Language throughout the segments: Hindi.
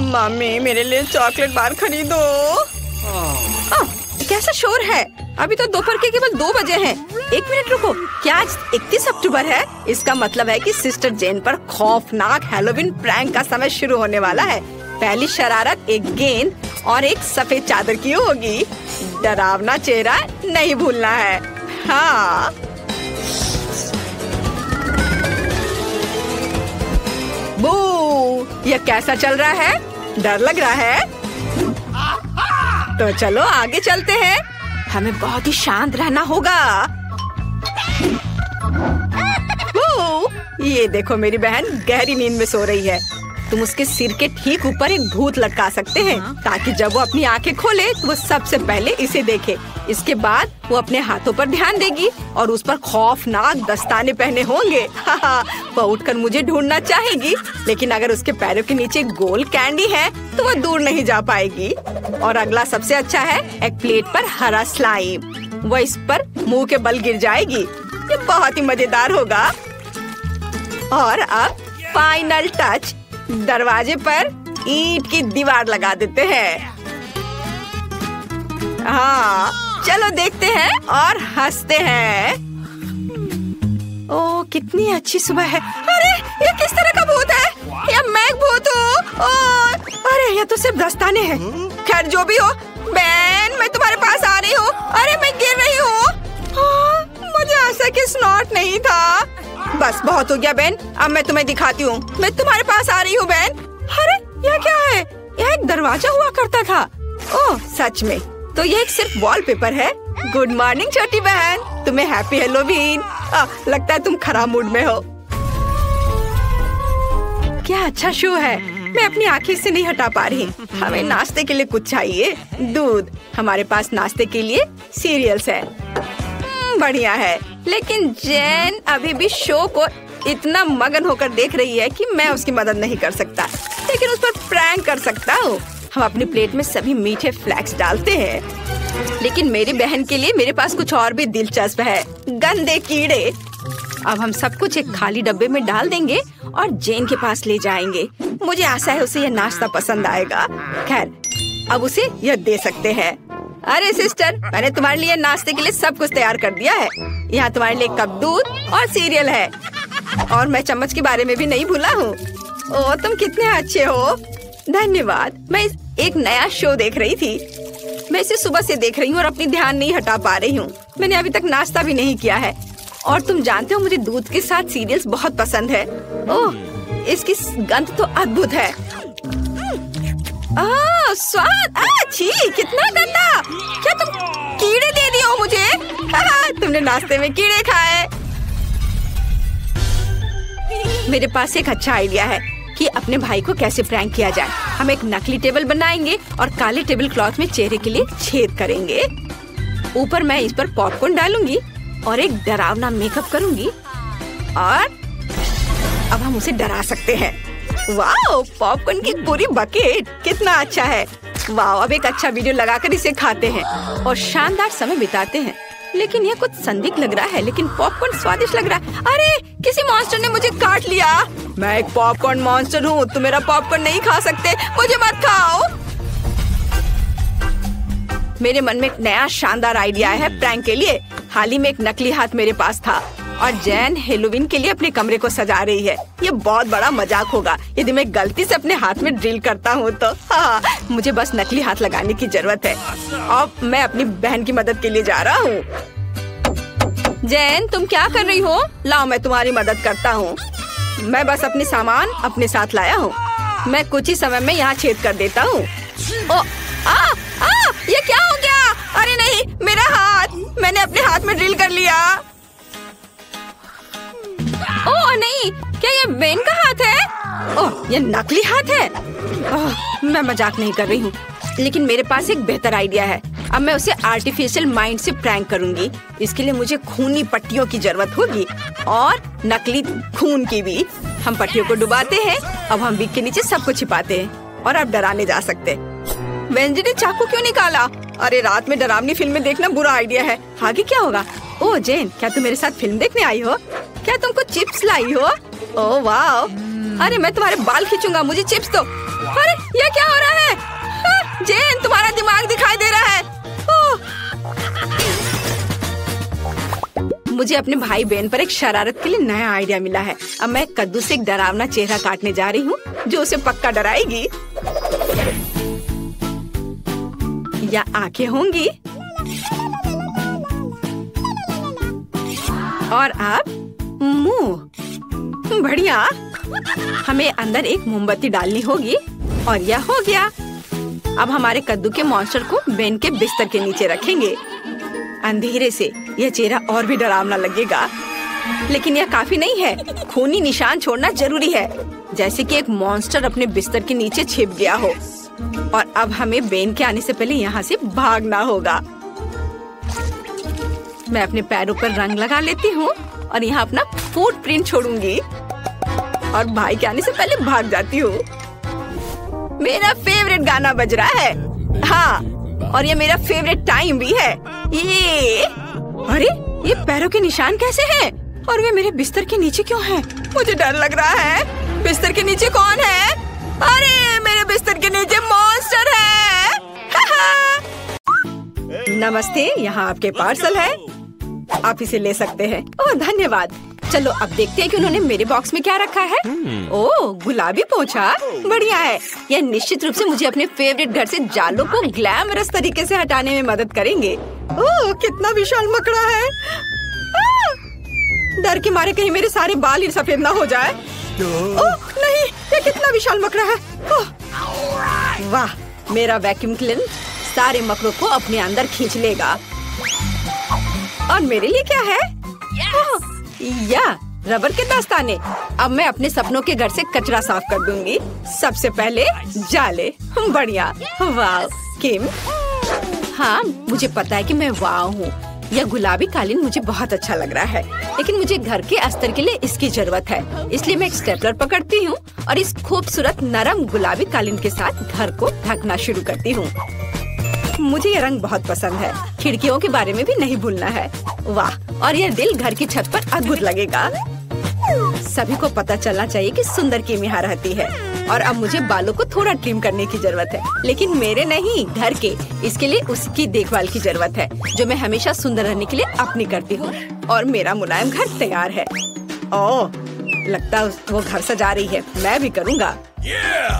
मम्मी मेरे लिए चॉकलेट बार खरीदो। आ, कैसा शोर है? अभी तो दोपहर के केवल दो बजे हैं। एक मिनट रुको क्या आज इकतीस अक्टूबर है? इसका मतलब है कि सिस्टर जेन पर खौफनाक हेलोविन प्रैंक का समय शुरू होने वाला है। पहली शरारत एक गेंद और एक सफ़ेद चादर की होगी। डरावना चेहरा नहीं भूलना है। हाँ। बू ये कैसा चल रहा है? डर लग रहा है? तो चलो, आगे चलते हैं। हमें बहुत ही शांत रहना होगा। ये देखो मेरी बहन, गहरी नींद में सो रही है। तुम उसके सिर के ठीक ऊपर एक भूत लटका सकते हैं ताकि जब वो अपनी आँखें खोले तो वो सबसे पहले इसे देखे। इसके बाद वो अपने हाथों पर ध्यान देगी और उस पर खौफनाक दस्ताने पहने होंगे। वो उठकर मुझे ढूंढना चाहेगी लेकिन अगर उसके पैरों के नीचे गोल कैंडी है तो वो दूर नहीं जा पाएगी। और अगला सबसे अच्छा है एक प्लेट पर हरा स्लाइम। वो इस पर मुँह के बल गिर जाएगी। ये बहुत ही मज़ेदार होगा। और अब फाइनल टच। दरवाजे पर ईंट की दीवार लगा देते हैं। हाँ चलो देखते हैं और हँसते हैं। ओ, कितनी अच्छी सुबह है। अरे, ये किस तरह का भूत है? या मैं भूत हूँ? अरे, ये तो सिर्फ़ दस्ताने हैं। खैर, जो भी हो, बहन, मैं तुम्हारे पास आ रही हूँ। अरे, मैं गिर रही हूँ। मुझे ऐसा की स्नॉट नहीं था। बस, बहुत हो गया बहन। अब मैं तुम्हें दिखाती हूँ। मैं तुम्हारे पास आ रही हूँ, बहन। अरे, यह क्या है? यह एक दरवाज़ा हुआ करता था। ओह, सच में। तो ये एक सिर्फ़ वॉलपेपर है। गुड मॉर्निंग छोटी बहन। तुम्हें हैप्पी हेलोवीन लगता है तुम खराब मूड में हो। क्या अच्छा शो है। मैं अपनी आँखें से नहीं हटा पा रही। हमें नाश्ते के लिए कुछ चाहिए। दूध। हमारे पास नाश्ते के लिए सीरियल्स है। बढ़िया है। लेकिन जैन अभी भी शो को इतना मगन होकर देख रही है कि मैं उसकी मदद नहीं कर सकता। लेकिन उस पर प्रैंक कर सकता हूँ। हम अपनी प्लेट में सभी मीठे फ्लैक्स डालते हैं। लेकिन मेरी बहन के लिए मेरे पास कुछ और भी दिलचस्प है। गंदे कीड़े। अब हम सब कुछ एक खाली डब्बे में डाल देंगे और जेन के पास ले जाएँगे। मुझे आशा है उसे यह नाश्ता पसंद आएगा। खैर, अब उसे यह दे सकते हैं। अरे, सिस्टर, मैंने तुम्हारे लिए नाश्ते के लिए सब कुछ तैयार कर दिया है। यहाँ तुम्हारे लिए कप दूध और सीरियल है। और मैं चम्मच के बारे में भी नहीं भूला हूँ। ओ तुम कितने अच्छे हो। धन्यवाद। मैं एक नया शो देख रही थी। मैं इसे सुबह से देख रही हूँ और अपनी ध्यान नहीं हटा पा रही हूँ। मैंने अभी तक नाश्ता भी नहीं किया है। और तुम जानते हो मुझे दूध के साथ सीरियल्स बहुत पसंद है। ओह इसकी गंध तो अद्भुत है। आ, स्वाद! अच्छी कितना गंदा! क्या तुम कीड़े हो मुझे। तुमने नाश्ते में कीड़े खाए। मेरे पास एक अच्छा आइडिया है कि अपने भाई को कैसे प्रैंक किया जाए। हम एक नकली टेबल बनाएँगे और काले टेबल क्लॉथ में चेहरे के लिए छेद करेंगे। ऊपर मैं इस पर पॉपकॉर्न डालूँगी और एक डरावना मेकअप करूँगी। और अब हम उसे डरा सकते हैं। वाह पॉपकॉर्न की पूरी बकेट। कितना अच्छा है। वाह, अब एक अच्छा वीडियो लगाकर इसे खाते हैं। और शानदार समय बिताते हैं। लेकिन यह कुछ संदिग्ध लग रहा है, लेकिन पॉपकॉर्न स्वादिष्ट लग रहा है। अरे, किसी मॉन्स्टर ने मुझे काट लिया। मैं एक पॉपकॉर्न मॉन्स्टर हूँ, तुम मेरा पॉपकॉर्न नहीं खा सकते। मुझे मत खाओ। मेरे मन में एक नया शानदार आइडिया है प्रैंक के लिए। हाल ही में एक नकली हाथ मेरे पास था। और जैन हेलोविन के लिए अपने कमरे को सजा रही है। ये बहुत बड़ा मज़ाक होगा। यदि मैं गलती से अपने हाथ में ड्रिल करता हूँ तो हाँ मुझे बस नकली हाथ लगाने की ज़रूरत है। और मैं अपनी बहन की मदद के लिए जा रहा हूँ। जैन, तुम क्या कर रही हो? लाओ, मैं तुम्हारी मदद करता हूँ। मैं बस अपने सामान अपने साथ लाया हूँ। मैं कुछ ही समय में यहाँ छेद कर देता हूँ। ये क्या हो गया? अरे नहीं, मेरा हाथ! मैंने अपने हाथ में ड्रिल कर लिया। ओह नहीं। क्या ये बेन का हाथ है? ओह ये नकली हाथ है। ओह मैं मज़ाक नहीं कर रही हूँ। लेकिन मेरे पास एक बेहतर आइडिया है। अब मैं उसे आर्टिफिशियल माइंड से प्रैंक करूँगी। इसके लिए मुझे खूनी पट्टियों की ज़रूरत होगी और नकली खून की भी। हम पट्टियों को डुबाते हैं। अब हम बिग के नीचे सब कुछ छिपाते हैं और अब डराने जा सकते वेंजी ने चाकू क्यों निकाला? अरे, रात में डरावनी फ़िल्में देखना बुरा आइडिया है। आगे क्या होगा? ओ जेन क्या तुम मेरे साथ फ़िल्म देखने आई हो? क्या तुम कुछ चिप्स लाई हो? ओ वाह अरे मैं तुम्हारे बाल खींचूँगा मुझे चिप्स दो। अरे ये क्या हो रहा है? हाँ, जेन तुम्हारा दिमाग दिखाई दे रहा है। मुझे अपने भाई बहन पर एक शरारत के लिए नया आइडिया मिला है। अब मैं कद्दू से एक डरावना चेहरा काटने जा रही हूँ जो उसे पक्का डराएगी। या आँखें होंगी? और अब मुँह। बढ़िया। हमें अंदर एक मोमबत्ती डालनी होगी और यह हो गया। अब हमारे कद्दू के मॉन्स्टर को बेन के बिस्तर के नीचे रखेंगे। अंधेरे से यह चेहरा और भी डरावना लगेगा। लेकिन यह काफ़ी नहीं है। खूनी निशान छोड़ना ज़रूरी है। जैसे कि एक मॉन्स्टर अपने बिस्तर के नीचे छिप गया हो। और अब हमें बेन के आने से पहले यहाँ से भागना होगा। मैं अपने पैरों पर रंग लगा लेती हूँ और यहाँ अपना फुट प्रिंट छोड़ूँगी। और भाई के आने से पहले भाग जाती हूँ। मेरा फेवरेट गाना बज रहा है। हाँ और ये मेरा फेवरेट टाइम भी है। ये, अरे, ये पैरों के निशान कैसे हैं? और वे मेरे बिस्तर के नीचे क्यों हैं? मुझे डर लग रहा है। बिस्तर के नीचे कौन है? अरे, मेरे बिस्तर के नीचे मॉन्स्टर है। नमस्ते, यहाँ आपके पार्सल है। आप इसे ले सकते हैं। ओह धन्यवाद। चलो अब देखते हैं कि उन्होंने मेरे बॉक्स में क्या रखा है। ओह गुलाबी पोछा। बढ़िया है। यह निश्चित रूप से मुझे अपने फेवरेट घर से जालों को ग्लैमरस तरीके से हटाने में मदद करेंगे। ओह कितना विशाल मकड़ा है। डर के मारे कहीं मेरे सारे बाल ही सफ़ेद ना हो जाए। ओह नहीं ये कितना विशाल मकड़ा है। वाह मेरा वैक्यूम क्लीन सारे मकड़ों को अपने अंदर खींच लेगा। और मेरे लिए क्या है? ओह, या रबर के दस्ताने। अब मैं अपने सपनों के घर से कचरा साफ़ कर दूँगी। सबसे पहले जाले। बढ़िया। वाह किम? हाँ मुझे पता है कि मैं वाह हूँ। यह गुलाबी कालीन मुझे बहुत अच्छा लग रहा है। लेकिन मुझे घर के अस्तर के लिए इसकी ज़रूरत है। इसलिए मैं एक स्टेपलर पकड़ती हूँ और इस खूबसूरत नरम गुलाबी कालीन के साथ घर को ढकना शुरू करती हूँ। मुझे ये रंग बहुत पसंद है। खिड़कियों के बारे में भी नहीं भूलना है। वाह और यह दिल घर की छत पर अद्भुत लगेगा। सभी को पता चलना चाहिए कि सुंदर की यहाँ रहती है। और अब मुझे बालों को थोड़ा ट्रिम करने की ज़रूरत है। लेकिन मेरे नहीं घर के। इसके लिए उसकी देखभाल की ज़रूरत है जो मैं हमेशा सुंदर रहने के लिए अपनी करती हूँ। और मेरा मुलायम घर तैयार है। ओ लगता वो घर सजा रही है। मैं भी करूँगा।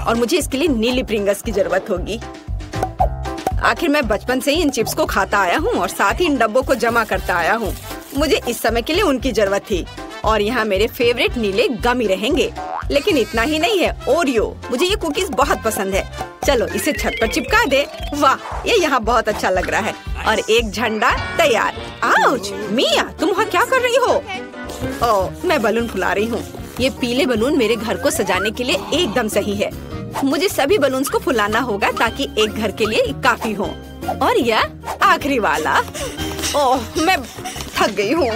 और मुझे इसके लिए नीली प्रिंगस की ज़रूरत होगी। आखिर मैं बचपन से ही इन चिप्स को खाता आया हूँ और साथ ही इन डब्बों को जमा करता आया हूँ। मुझे इस समय के लिए उनकी ज़रूरत थी। और यहाँ मेरे फेवरेट नीले गमी रहेंगे। लेकिन इतना ही नहीं है ओरियो मुझे ये कुकीज बहुत पसंद है। चलो इसे छत पर चिपका दे। वाह ये यहाँ बहुत अच्छा लग रहा है। और एक झंडा तैयार। आउच मिया तुम वहाँ क्या कर रही हो? ओ मैं बलून फुला रही हूँ। ये पीले बलून मेरे घर को सजाने के लिए एकदम सही है। मुझे सभी बलून्स को फुलाना होगा ताकि एक घर के लिए काफ़ी हो। और यह आखिरी वाला। ओह, मैं थक गई हूँ।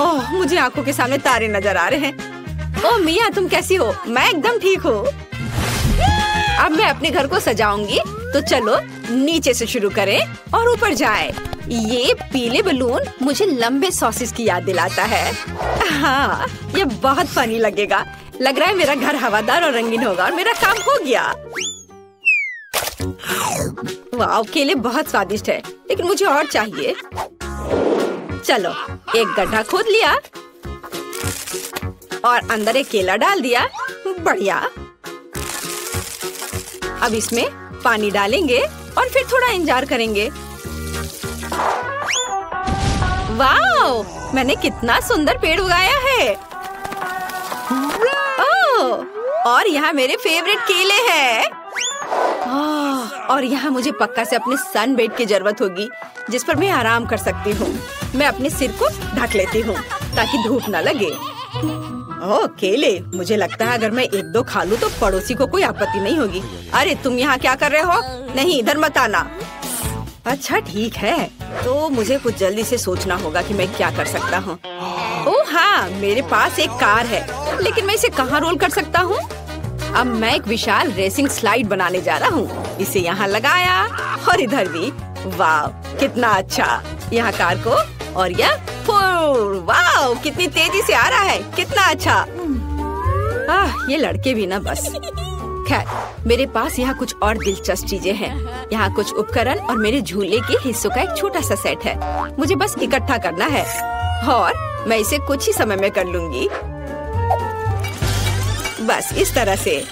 ओह, मुझे आँखों के सामने तारे नज़र आ रहे हैं। ओह, मिया, तुम कैसी हो? मैं एकदम ठीक हूँ। अब मैं अपने घर को सजाऊँगी। तो चलो, नीचे से शुरू करें और ऊपर जाए। ये पीले बलून मुझे लंबे सॉसेस की याद दिलाता है। हाँ ये बहुत फनी लगेगा। लग रहा है मेरा घर हवादार और रंगीन होगा और मेरा काम हो गया। वाह केले बहुत स्वादिष्ट है, लेकिन मुझे और चाहिए। चलो, एक गड्ढा खोद लिया और अंदर एक केला डाल दिया। बढ़िया। अब इसमें पानी डालेंगे और फिर थोड़ा इंतज़ार करेंगे। वाह मैंने कितना सुंदर पेड़ उगाया है। और यहाँ मेरे फेवरेट केले हैं। और यहाँ मुझे पक्का से अपने सन बेड की ज़रूरत होगी, जिस पर मैं आराम कर सकती हूँ। मैं अपने सिर को ढक लेती हूँ, ताकि धूप न लगे। ओह, केले, मुझे लगता है अगर मैं एक दो खा लूँ तो पड़ोसी को कोई आपत्ति नहीं होगी। अरे, तुम यहाँ क्या कर रहे हो? नहीं, इधर मत आना। अच्छा ठीक है। तो मुझे कुछ जल्दी से सोचना होगा कि मैं क्या कर सकता हूँ। हाँ मेरे पास एक कार है लेकिन मैं इसे कहाँ रोल कर सकता हूँ? अब मैं एक विशाल रेसिंग स्लाइड बनाने जा रहा हूँ। इसे यहाँ लगाया और इधर भी। वाह कितना अच्छा। यहाँ कार को और यह वाह कितनी तेज़ी से आ रहा है। कितना अच्छा। आह, ये लड़के भी ना बस। खैर मेरे पास यहाँ कुछ और दिलचस्प चीज़ें हैं। यहाँ कुछ उपकरण और मेरे झूले के हिस्सों का एक छोटा सा सेट है। मुझे बस इकट्ठा करना है। और मैं इसे कुछ ही समय में कर लूँगी। बस इस तरह से।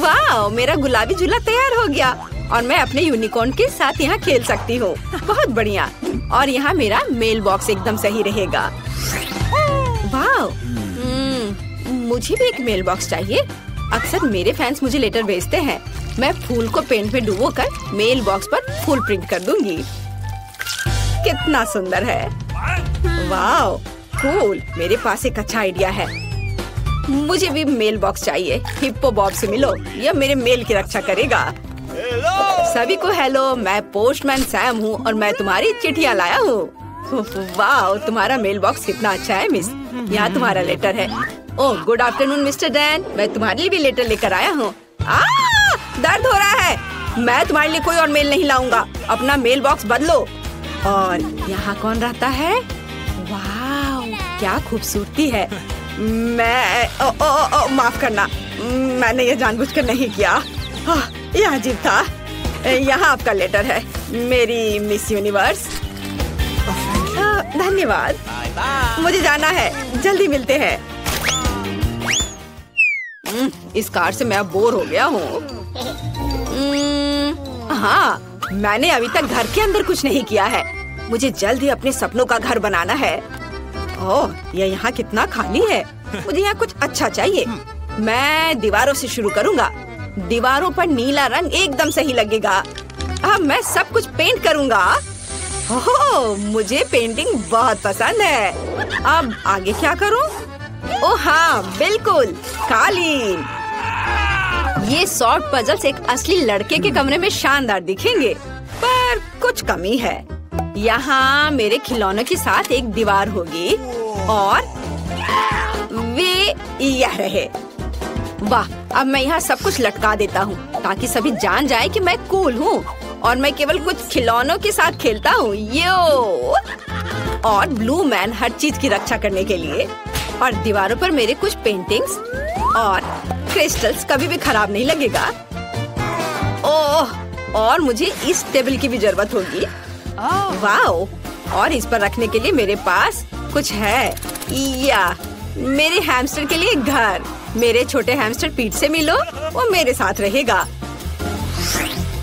वाह मेरा गुलाबी झूला तैयार हो गया और मैं अपने यूनिकॉर्न के साथ यहाँ खेल सकती हूँ। बहुत बढ़िया। और यहाँ मेरा मेल बॉक्स एकदम सही रहेगा। वाह मुझे भी एक मेल बॉक्स चाहिए। अक्सर मेरे फैंस मुझे लेटर भेजते हैं। मैं फूल को पेंट में डुबो कर मेल बॉक्स पर फूल प्रिंट कर दूँगी। कितना सुंदर है। वाह कूल मेरे पास एक अच्छा आइडिया है। मुझे भी मेल बॉक्स चाहिए। हिप्पो बॉब से मिलो यह मेरे मेल की रक्षा करेगा। सभी को हेलो मैं पोस्टमैन सैम हूँ और मैं तुम्हारी चिट्ठिया लाया हूँ। वाह तुम्हारा मेल बॉक्स कितना अच्छा है मिस यहाँ तुम्हारा लेटर है। Oh good afternoon mister Dan मैं तुम्हारे लिए भी लेटर लेकर आया हूँ। दर्द हो रहा है। मैं तुम्हारे लिए कोई और मेल नहीं लाऊँगा। अपना मेल बॉक्स बदलो। और यहाँ कौन रहता है? वाह क्या खूबसूरती है। मैं ओ, ओ, ओ, माफ़ करना मैंने ये जानबूझकर नहीं किया। यह अजीब था। यहाँ आपका लेटर है मेरी मिस यूनिवर्स। धन्यवाद। मुझे जाना है जल्दी मिलते हैं। इस कार से मैं बोर हो गया हूँ। हाँ मैंने अभी तक घर के अंदर कुछ नहीं किया है। मुझे जल्द ही अपने सपनों का घर बनाना है। ओह ये यहाँ कितना खाली है। मुझे यहाँ कुछ अच्छा चाहिए। मैं दीवारों से शुरू करूँगा। दीवारों पर नीला रंग एकदम सही लगेगा। अब मैं सब कुछ पेंट करूँगा। ओह, मुझे पेंटिंग बहुत पसंद है। अब आगे क्या करूँ? ओ हाँ बिल्कुल कालीन ये सॉफ्ट पजल्स एक असली लड़के के कमरे में शानदार दिखेंगे, पर कुछ कमी है। यहाँ मेरे खिलौनों के साथ एक दीवार होगी और वे यह रहे। वाह, अब मैं यहाँ सब कुछ लटका देता हूँ, ताकि सभी जान जाए कि मैं कूल हूँ और मैं केवल कुछ खिलौनों के साथ खेलता हूँ। यो! और ब्लू मैन हर चीज़ की रक्षा करने के लिए। और दीवारों पर मेरे कुछ पेंटिंग्स और क्रिस्टल्स कभी भी खराब नहीं लगेगा। ओह, और मुझे इस टेबल की भी ज़रूरत होगी। वाओ और इस पर रखने के लिए मेरे पास कुछ है। या मेरे हैमस्टर के लिए घर। मेरे छोटे हैमस्टर पीठ से मिलो वो मेरे साथ रहेगा।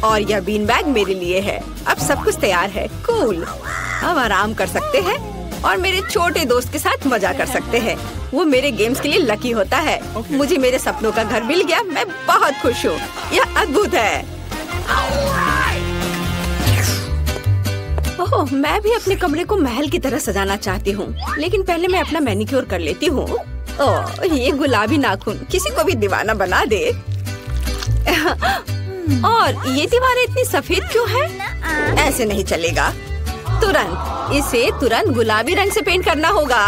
और यह बीन बैग मेरे लिए है। अब सब कुछ तैयार है। कूल अब आराम कर सकते हैं और मेरे छोटे दोस्त के साथ मज़ा कर सकते हैं। वो मेरे गेम्स के लिए लकी होता है। मुझे मेरे सपनों का घर मिल गया। मैं बहुत खुश हूँ। यह अद्भुत है। ओह, मैं भी अपने कमरे को महल की तरह सजाना चाहती हूँ लेकिन पहले मैं अपना मैनिक्योर कर लेती हूँ। ओह, ये गुलाबी नाखून किसी को भी दीवाना बना दे। और ये दीवारें इतनी सफ़ेद क्यों है? ऐसे नहीं चलेगा। तुरंत इसे तुरंत गुलाबी रंग से पेंट करना होगा।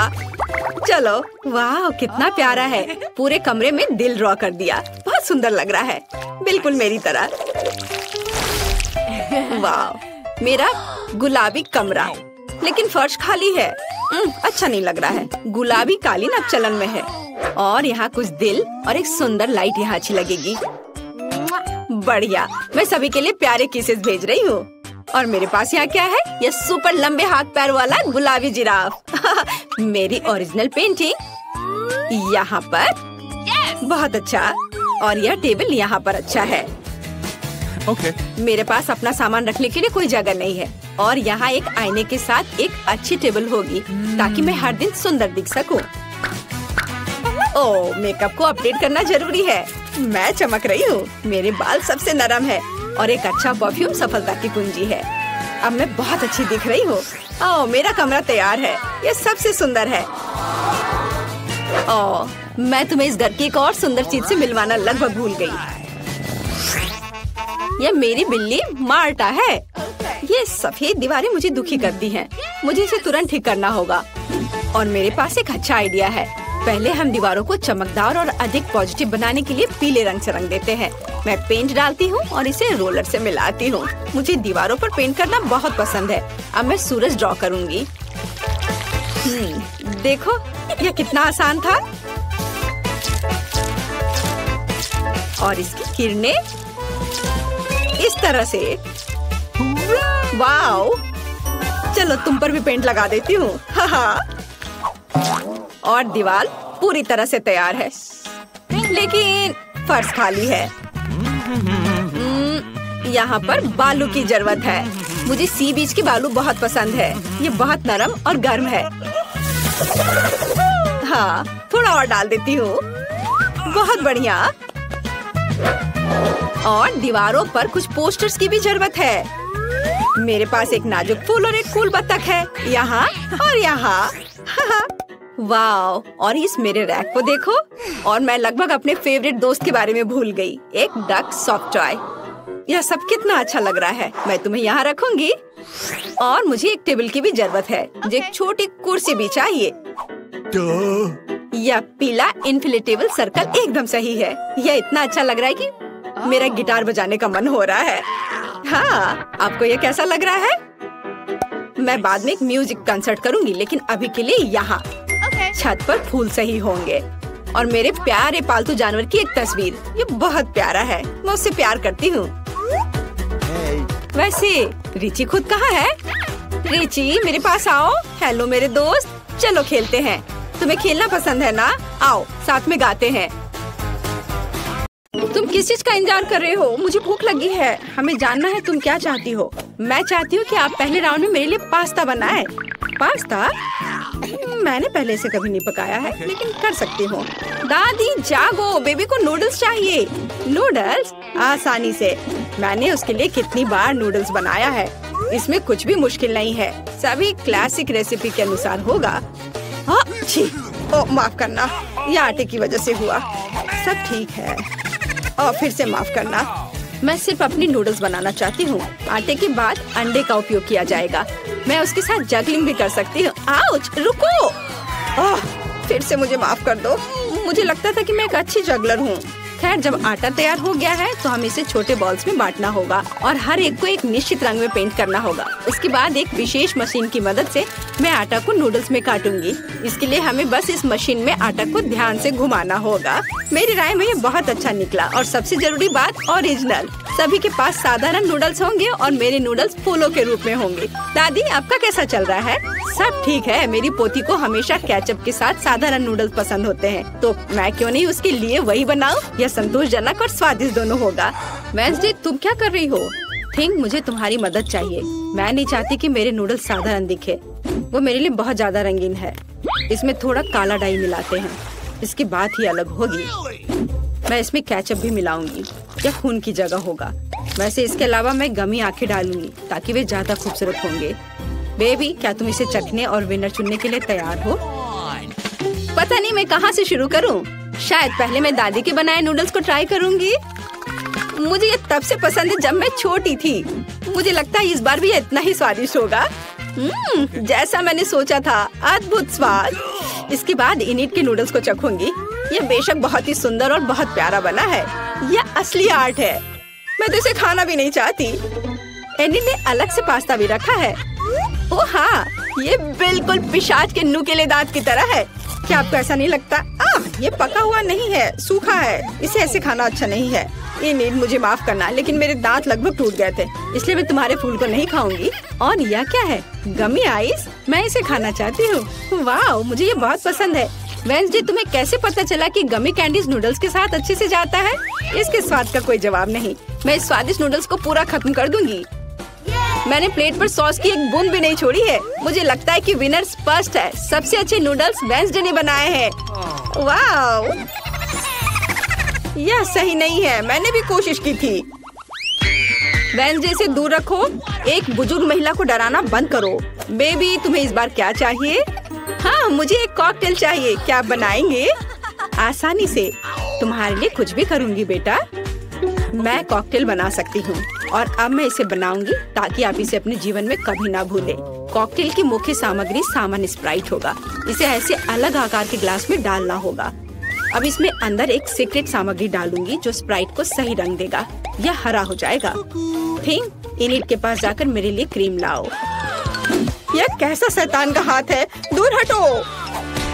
चलो वाह कितना प्यारा है। पूरे कमरे में दिल ड्रॉ कर दिया। बहुत सुंदर लग रहा है। बिल्कुल मेरी तरह। वाह मेरा गुलाबी कमरा। लेकिन फर्श खाली है। अच्छा नहीं लग रहा है। गुलाबी कालीन अब चलन में है। और यहाँ कुछ दिल और एक सुंदर लाइट यहाँ अच्छी लगेगी। बढ़िया। मैं सभी के लिए प्यारे किसेस भेज रही हूँ। और मेरे पास यहाँ क्या है? ये सुपर लंबे हाथ पैर वाला गुलाबी जिराफ। मेरी ओरिजिनल पेंटिंग यहाँ पर। बहुत अच्छा। और यह टेबल यहाँ पर अच्छा है। Okay. मेरे पास अपना सामान रखने के लिए कोई जगह नहीं है और यहाँ एक आईने के साथ एक अच्छी टेबल होगी ताकि मैं हर दिन सुंदर दिख सकूँ। ओ मेकअप को अपडेट करना ज़रूरी है। मैं चमक रही हूँ। मेरे बाल सबसे नरम है और एक अच्छा परफ्यूम सफलता की कुंजी है। अब मैं बहुत अच्छी दिख रही हूँ। ओ मेरा कमरा तैयार है। ये सबसे सुंदर है। ओ मैं तुम्हें इस घर की एक और सुंदर चीज़ से मिलवाना लगभग भूल गई। यह मेरी बिल्ली मार्टा है। ये सफ़ेद दीवारें मुझे दुखी करती हैं। मुझे इसे तुरंत ठीक करना होगा। और मेरे पास एक अच्छा आइडिया है। पहले हम दीवारों को चमकदार और अधिक पॉजिटिव बनाने के लिए पीले रंग से रंग देते हैं। मैं पेंट डालती हूँ और इसे रोलर से मिलाती हूँ। मुझे दीवारों पर पेंट करना बहुत पसंद है। अब मैं सूरज ड्रॉ करूँगी। हम्म, देखो यह कितना आसान था। और इसकी किरणें इस तरह से। वाओ। चलो तुम पर भी पेंट लगा देती हूँ। और दीवार पूरी तरह से तैयार है। लेकिन फर्श खाली है। हम्म, यहाँ पर बालू की ज़रूरत है। मुझे सी बीच की बालू बहुत पसंद है। ये बहुत नरम और गर्म है। हाँ थोड़ा और डाल देती हूँ। बहुत बढ़िया। और दीवारों पर कुछ पोस्टर्स की भी ज़रूरत है। मेरे पास एक नाजुक फूल और एक फूल बत्तख है। यहाँ और यहाँ। वाओ और इस मेरे रैक को देखो। और मैं लगभग अपने फेवरेट दोस्त के बारे में भूल गई। एक डक सॉफ्ट टॉय यह सब कितना अच्छा लग रहा है। मैं तुम्हें यहाँ रखूँगी। और मुझे एक टेबल की भी ज़रूरत है। मुझे एक छोटी कुर्सी भी चाहिए। यह पीला इन्फिलेटेबल सर्कल एकदम सही है। यह इतना अच्छा लग रहा है कि मेरा गिटार बजाने का मन हो रहा है। हाँ आपको ये कैसा लग रहा है? मैं बाद में एक म्यूज़िक कंसर्ट करूँगी लेकिन अभी के लिए यहाँ। छत पर फूल सही होंगे। और मेरे प्यारे पालतू जानवर की एक तस्वीर। ये बहुत प्यारा है। मैं उससे प्यार करती हूँ। वैसे रिची खुद कहाँ है? रिची मेरे पास आओ। हेलो मेरे दोस्त। चलो खेलते हैं। तुम्हें खेलना पसंद है ना? आओ साथ में गाते हैं। तुम किस चीज़ का इंतज़ार कर रहे हो? मुझे भूख लगी है। हमें जानना है तुम क्या चाहती हो। मैं चाहती हूँ कि आप पहले राउंड में मेरे लिए पास्ता बनाए। पास्ता? मैंने पहले से कभी नहीं पकाया है लेकिन कर सकती हूँ। दादी जागो। बेबी को नूडल्स चाहिए। नूडल्स? आसानी से। मैंने उसके लिए कितनी बार नूडल्स बनाया है। इसमें कुछ भी मुश्किल नहीं है। सभी क्लासिक रेसिपी के अनुसार होगा। हाँ, ओ माफ़ करना। ये आटे की वजह से हुआ। सब ठीक है। और फिर से माफ़ करना। मैं सिर्फ़ अपनी नूडल्स बनाना चाहती हूँ। आटे के बाद अंडे का उपयोग किया जाएगा। मैं उसके साथ जगलिंग भी कर सकती हूँ। आउच रुको! ओह, फिर से मुझे माफ़ कर दो। मुझे लगता था कि मैं एक अच्छी जगलर हूँ। खैर, जब आटा तैयार हो गया है तो हमें इसे छोटे बॉल्स में बांटना होगा और हर एक को एक निश्चित रंग में पेंट करना होगा। उसके बाद एक विशेष मशीन की मदद से मैं आटा को नूडल्स में काटूँगी। इसके लिए हमें बस इस मशीन में आटा को ध्यान से घुमाना होगा। मेरी राय में ये बहुत अच्छा निकला और सबसे ज़रूरी बात ओरिजिनल सभी के पास साधारण नूडल्स होंगे और मेरे नूडल्स फूलों के रूप में होंगे। दादी, आपका कैसा चल रहा है? सब ठीक है। मेरी पोती को हमेशा केचप के साथ साधारण नूडल्स पसंद होते हैं। तो मैं क्यों नहीं उसके लिए वही बनाऊँ? यह संतोषजनक और स्वादिष्ट दोनों होगा। वेंसडे तुम क्या कर रही हो? थिंक मुझे तुम्हारी मदद चाहिए। मैं नहीं चाहती कि मेरे नूडल्स साधारण दिखे। वो मेरे लिए बहुत ज़्यादा रंगीन है। इसमें थोड़ा काला डाई मिलाते हैं। इसकी बात ही अलग होगी। मैं इसमें कैचअप भी मिलाऊँगी। या खून की जगह होगा। वैसे इसके अलावा मैं गमी आँखें डालूँगी, ताकि वे ज़्यादा खूबसूरत होंगे। बेबी क्या तुम इसे चखने और विनर चुनने के लिए तैयार हो? पता नहीं मैं कहाँ से शुरू करूँ। शायद पहले मैं दादी के बनाए नूडल्स को ट्राई करूँगी। मुझे ये तब से पसंद है जब मैं छोटी थी। मुझे लगता है इस बार भी इतना ही स्वादिष्ट होगा। हम्म, जैसा मैंने सोचा था अद्भुत स्वाद। इसके बाद इनिट के नूडल्स को चखूँगी। ये बेशक बहुत ही सुंदर और बहुत प्यारा बना है। यह असली आर्ट है। मैं तो इसे खाना भी नहीं चाहती। एनी ने अलग से पास्ता भी रखा है। ओ हाँ ये बिल्कुल पिशाच के नुकेले दांत की तरह है। क्या आपको ऐसा नहीं लगता? आ, ये पका हुआ नहीं है, सूखा है। इसे ऐसे खाना अच्छा नहीं है। ये नींद मुझे माफ़ करना, लेकिन मेरे दांत लगभग टूट गए थे, इसलिए मैं तुम्हारे फूल को नहीं खाऊँगी। और यह क्या है? Gummy ice? मैं इसे खाना चाहती हूँ। वाह मुझे ये बहुत पसंद है। वेंस वेंसडे, तुम्हें कैसे पता चला कि गमी कैंडीज नूडल्स के साथ अच्छे से जाता है? इसके स्वाद का कोई जवाब नहीं। मैं इस स्वादिष्ट नूडल्स को पूरा खत्म कर दूँगी। मैंने प्लेट पर सॉस की एक बूंद भी नहीं छोड़ी है। मुझे लगता है कि विनर स्पष्ट है। सबसे अच्छे नूडल्स वेंस वेंसडे ने बनाए हैं। वाह यह सही नहीं है, मैंने भी कोशिश की थी। वेंसडे से दूर रखो, एक बुज़ुर्ग महिला को डराना बंद करो। बेबी, तुम्हें इस बार क्या चाहिए? हाँ मुझे एक कॉकटेल चाहिए, क्या आप बनाएँगे? आसानी से। तुम्हारे लिए कुछ भी करूँगी बेटा। मैं कॉकटेल बना सकती हूँ, और अब मैं इसे बनाऊँगी ताकि आप इसे अपने जीवन में कभी ना भूलें। कॉकटेल की मुख्य सामग्री सामान्य स्प्राइट होगा। इसे ऐसे अलग आकार के ग्लास में डालना होगा। अब इसमें अंदर एक सीक्रेट सामग्री डालूँगी जो स्प्राइट को सही रंग देगा यह हरा हो जाएगा। थिंग इनिट के पास जाकर मेरे लिए क्रीम लाओ। यह कैसा शैतान का हाथ है? दूर हटो!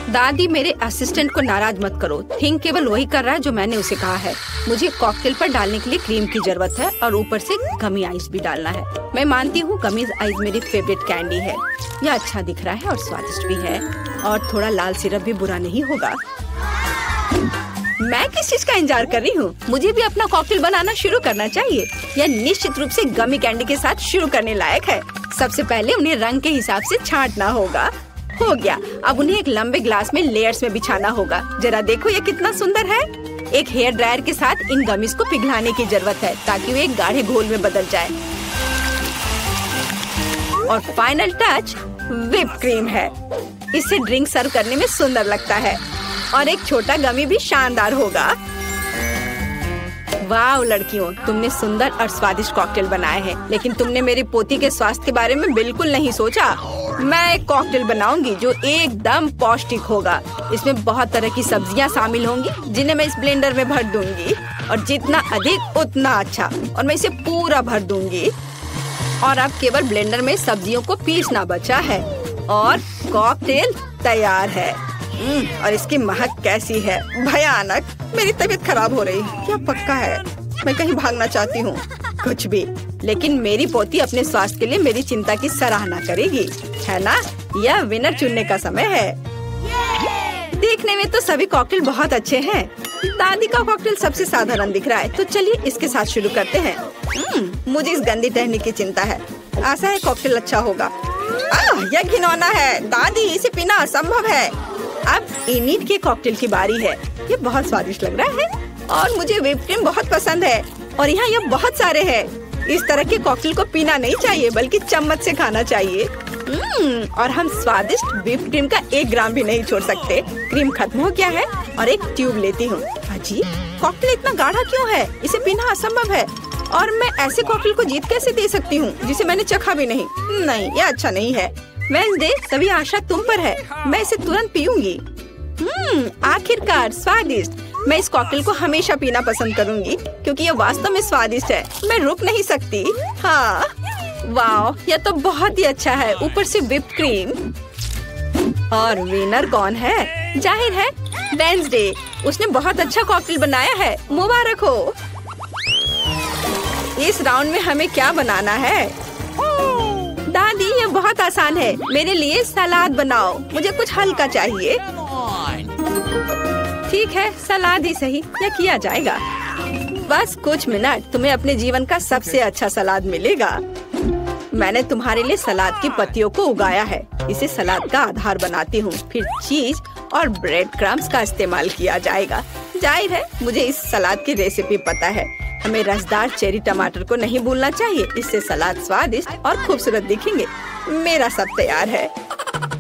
दादी मेरे असिस्टेंट को नाराज़ मत करो। थिंक केवल वही कर रहा है जो मैंने उसे कहा है। मुझे कॉकटेल पर डालने के लिए क्रीम की ज़रूरत है और ऊपर से गमी आइस भी डालना है। मैं मानती हूँ गमी आइस मेरी फेवरेट कैंडी है। यह अच्छा दिख रहा है और स्वादिष्ट भी है। और थोड़ा लाल सिरप भी बुरा नहीं होगा। मैं किस चीज़ का इंतज़ार कर रही हूँ? मुझे भी अपना कॉकटेल बनाना शुरू करना चाहिए। यह निश्चित रूप से गमी कैंडी के साथ शुरू करने लायक है। सबसे पहले उन्हें रंग के हिसाब से छांटना होगा। हो गया। अब उन्हें एक लंबे ग्लास में लेयर्स में बिछाना होगा। जरा देखो ये कितना सुंदर है। एक हेयर ड्रायर के साथ इन गमीज को पिघलाने की ज़रूरत है, ताकि वो एक गाढ़े घोल में बदल जाए। और फाइनल टच विप क्रीम है। इससे ड्रिंक सर्व करने में सुंदर लगता है। और एक छोटा गमी भी शानदार होगा। वाह, लड़कियों, तुमने सुंदर और स्वादिष्ट कॉकटेल बनाए हैं। लेकिन तुमने मेरी पोती के स्वास्थ्य के बारे में बिल्कुल नहीं सोचा। मैं एक कॉकटेल बनाऊँगी जो एकदम पौष्टिक होगा। इसमें बहुत तरह की सब्ज़ियाँ शामिल होंगी जिन्हें मैं इस ब्लेंडर में भर दूँगी। और जितना अधिक उतना अच्छा। और मैं इसे पूरा भर दूँगी। और अब केवल ब्लेंडर में सब्जियों को पीसना बचा है। और कॉकटेल तैयार है। हम्म, और इसकी महक कैसी है? भयानक। मेरी तबीयत खराब हो रही। क्या पक्का है? मैं कहीं भागना चाहती हूँ। कुछ भी। लेकिन मेरी पोती अपने स्वास्थ्य के लिए मेरी चिंता की सराहना करेगी। है ना? यह विनर चुनने का समय है। देखने में तो सभी कॉकटेल बहुत अच्छे हैं। दादी का कॉकटेल सबसे साधारण दिख रहा है तो चलिए इसके साथ शुरू करते हैं। हम्म, मुझे इस गंदी टहनी की चिंता है। आशा है कॉकटेल अच्छा होगा। आ, यह घिनौना है। दादी इसे पीना असंभव है। अब इनिट के कॉकटेल की बारी है। ये बहुत स्वादिष्ट लग रहा है और मुझे व्हिप क्रीम बहुत पसंद है। और यहाँ ये बहुत सारे हैं। इस तरह के कॉकटेल को पीना नहीं चाहिए बल्कि चम्मच से खाना चाहिए। हम्म, और हम स्वादिष्ट व्हिप क्रीम का एक ग्राम भी नहीं छोड़ सकते। क्रीम खत्म हो गया है और एक ट्यूब लेती हूँ। अजी कॉकटेल इतना गाढ़ा क्यों है? इसे पीना असंभव है। और मैं ऐसे कॉकटेल को जीत कैसे दे सकती हूँ जिसे मैंने चखा भी नहीं? नहीं ये अच्छा नहीं है। वेंसडे सभी आशा तुम पर है। मैं इसे तुरंत पीऊँगी। हम्म आखिरकार स्वादिष्ट। मैं इस कॉकटेल को हमेशा पीना पसंद करूँगी, क्योंकि ये वास्तव में स्वादिष्ट है। मैं रुक नहीं सकती। हाँ। वाह यह तो बहुत ही अच्छा है। ऊपर से विप क्रीम और विनर कौन है? ज़ाहिर है वेंसडे उसने बहुत अच्छा कॉकटेल बनाया है। मुबारक हो। इस राउंड में हमें क्या बनाना है? दादी ये बहुत आसान है। मेरे लिए सलाद बनाओ। मुझे कुछ हल्का चाहिए। ठीक है, सलाद ही सही, यह किया जाएगा। बस कुछ मिनट, तुम्हें अपने जीवन का सबसे अच्छा सलाद मिलेगा। मैंने तुम्हारे लिए सलाद की पत्तियों को उगाया है। इसे सलाद का आधार बनाती हूँ। फिर चीज़ और ब्रेड क्रम्स का इस्तेमाल किया जाएगा। ज़ाहिर है, मुझे इस सलाद की रेसिपी पता है। हमें रसदार चेरी टमाटर को नहीं भूलना चाहिए। इससे सलाद स्वादिष्ट और खूबसूरत दिखेंगे। मेरा सब तैयार है।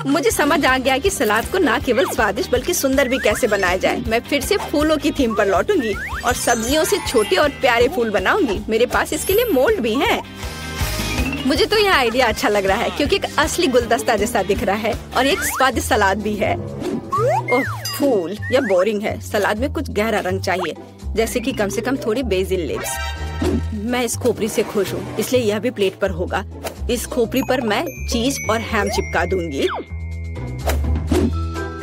मुझे समझ आ गया कि सलाद को न केवल स्वादिष्ट बल्कि सुंदर भी कैसे बनाया जाए। मैं फिर से फूलों की थीम पर लौटूँगी और सब्जियों से छोटे और प्यारे फूल बनाऊँगी। मेरे पास इसके लिए मोल्ड भी है। मुझे तो यह आइडिया अच्छा लग रहा है क्योंकि एक असली गुलदस्ता जैसा दिख रहा है और एक स्वादिष्ट सलाद भी है। ओह, फूल, यह बोरिंग है। सलाद में कुछ गहरा रंग चाहिए, जैसे कि कम से कम थोड़ी बेजिल लिप्स मैं इस खोपड़ी से खुश हूँ, इसलिए यह भी प्लेट पर होगा। इस खोपड़ी पर मैं चीज़ और हैम चिपका दूँगी।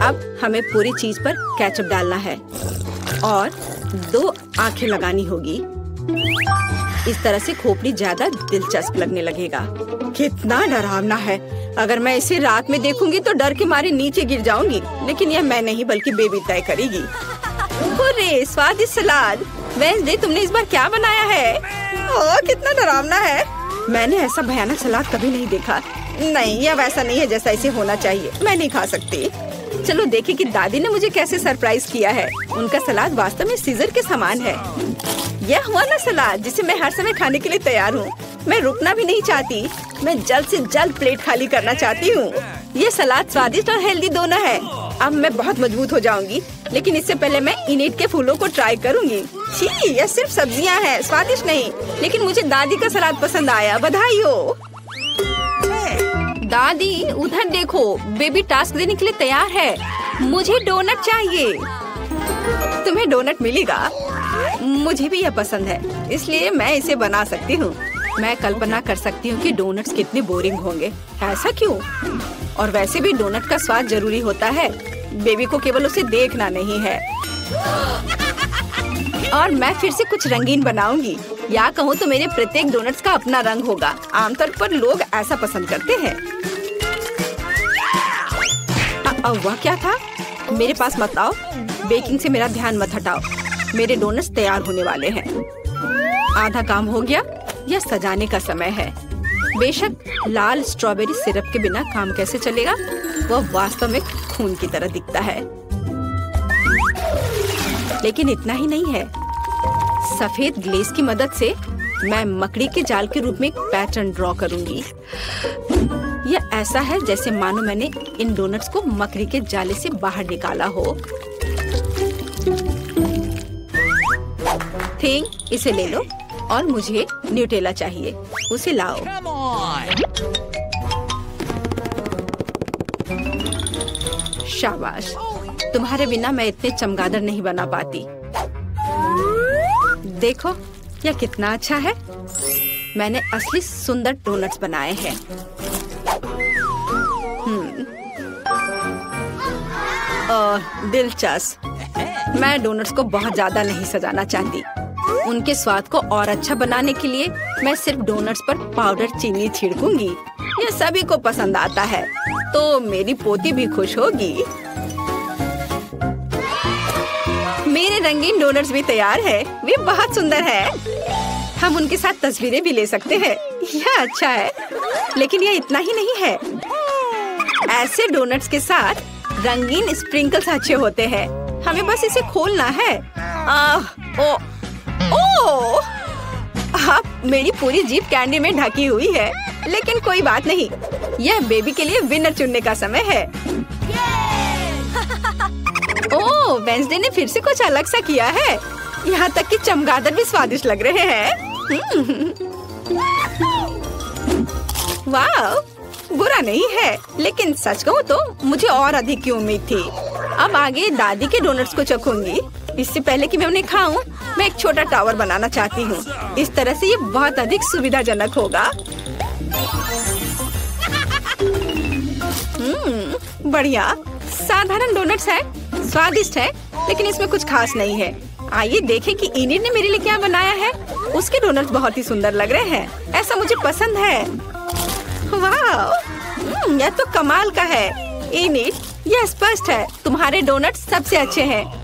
अब हमें पूरी चीज़ पर केचप डालना है और दो आँखें लगानी होगी। इस तरह से खोपड़ी ज़्यादा दिलचस्प लगने लगेगा। कितना डरावना है। अगर मैं इसे रात में देखूँगी तो डर के मारे नीचे गिर जाऊँगी लेकिन यह मैं नहीं बल्कि बेबी तय करेगी। स्वादिष्ट सलाद। वेंसडे तुमने इस बार क्या बनाया है? ओ, कितना डरावना है। मैंने ऐसा भयानक सलाद कभी नहीं देखा। नहीं यह वैसा नहीं है जैसा इसे होना चाहिए। मैं नहीं खा सकती। चलो देखें कि दादी ने मुझे कैसे सरप्राइज़ किया है। उनका सलाद वास्तव में सीजर के समान है। यह हुआ ना सलाद, जिसे मैं हर समय खाने के लिए तैयार हूँ। मैं रुकना भी नहीं चाहती। मैं जल्द से जल्द प्लेट खाली करना चाहती हूँ। ये सलाद स्वादिष्ट और हेल्दी दोनों है। अब मैं बहुत मज़बूत हो जाऊँगी, लेकिन इससे पहले मैं इनेट के फूलों को ट्राई करूँगी। छी, यह सिर्फ़ सब्ज़ियाँ हैं, स्वादिष्ट नहीं, लेकिन मुझे दादी का सलाद पसंद आया बधाई हो। दादी, उधर देखो बेबी टास्क देने के लिए तैयार है। मुझे डोनट चाहिए। तुम्हें डोनट मिलेगा? मुझे भी यह पसंद है, इसलिए मैं इसे बना सकती हूँ। मैं कल्पना कर सकती हूँ कि डोनट्स कितने बोरिंग होंगे। ऐसा क्यों? और वैसे भी डोनट का स्वाद ज़रूरी होता है। बेबी को केवल उसे देखना नहीं है। और मैं फिर से कुछ रंगीन बनाऊँगी। या कहूँ तो मेरे प्रत्येक डोनट्स का अपना रंग होगा। आमतौर पर लोग ऐसा पसंद करते हैं। वह क्या था? मेरे पास मत आओ। बेकिंग से मेरा ध्यान मत हटाओ। मेरे डोनट्स तैयार होने वाले हैं। आधा काम हो गया। यह सजाने का समय है। बेशक लाल स्ट्रॉबेरी सिरप के बिना काम कैसे चलेगा? वह वास्तव में खून की तरह दिखता है। लेकिन इतना ही नहीं है। सफ़ेद ग्लेस की मदद से मैं मकड़ी के जाल के रूप में एक पैटर्न ड्रॉ करूँगी। यह ऐसा है जैसे मानो मैंने इन डोनट्स को मकड़ी के जाले से बाहर निकाला हो। थिंग इसे ले लो। और मुझे न्यूटेला चाहिए। उसे लाओ। शाबाश। तुम्हारे बिना मैं इतने चमगादड़ नहीं बना पाती। देखो यह कितना अच्छा है। मैंने असली सुंदर डोनट्स बनाए हैं। हम्म। दिलचस्प। मैं डोनट्स को बहुत ज़्यादा नहीं सजाना चाहती। उनके स्वाद को और अच्छा बनाने के लिए मैं सिर्फ़ डोनट्स पर पाउडर चीनी छिड़कूँगी। यह सभी को पसंद आता है तो मेरी पोती भी खुश होगी। मेरे रंगीन डोनट्स भी तैयार है। वे बहुत सुंदर है। हम उनके साथ तस्वीरें भी ले सकते हैं। यह अच्छा है। लेकिन यह इतना ही नहीं है। ऐसे डोनट्स के साथ रंगीन स्प्रिंकल्स अच्छे होते हैं। हमें बस इसे खोलना है। आह, ओ, आप मेरी पूरी जीप कैंडी में ढकी हुई है लेकिन कोई बात नहीं। यह बेबी के लिए विनर चुनने का समय है। ओह वेंसडे ने फिर से कुछ अलग सा किया है। यहाँ तक कि चमगादड़ भी स्वादिष्ट लग रहे हैं। वाह बुरा नहीं है लेकिन सच कहूँ तो मुझे और अधिक की उम्मीद थी। अब आगे दादी के डोनट्स को चखूँगी। इससे पहले कि मैं उन्हें खाऊं, मैं एक छोटा टावर बनाना चाहती हूँ। इस तरह से ये बहुत अधिक सुविधाजनक होगा। हम्म, बढ़िया। साधारण डोनट्स है स्वादिष्ट है लेकिन इसमें कुछ खास नहीं है। आइए देखें कि इनिट ने मेरे लिए क्या बनाया है। उसके डोनट्स बहुत ही सुंदर लग रहे हैं। ऐसा मुझे पसंद है। वाह हम्म, यह तो कमाल का है। इनिट यह स्पष्ट है तुम्हारे डोनट्स सबसे अच्छे हैं।